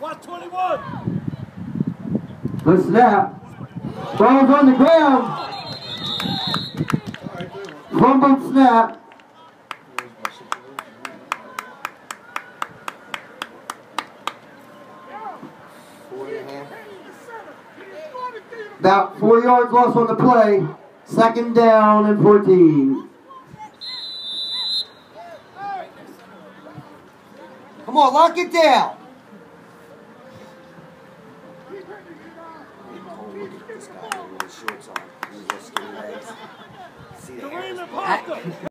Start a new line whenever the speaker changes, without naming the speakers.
Watch 21.
The snap. Ball's on the ground. Fumbled snap. About four yards lost on the play. Second down and 14.
Come on, lock it down.
Kareem and Parker.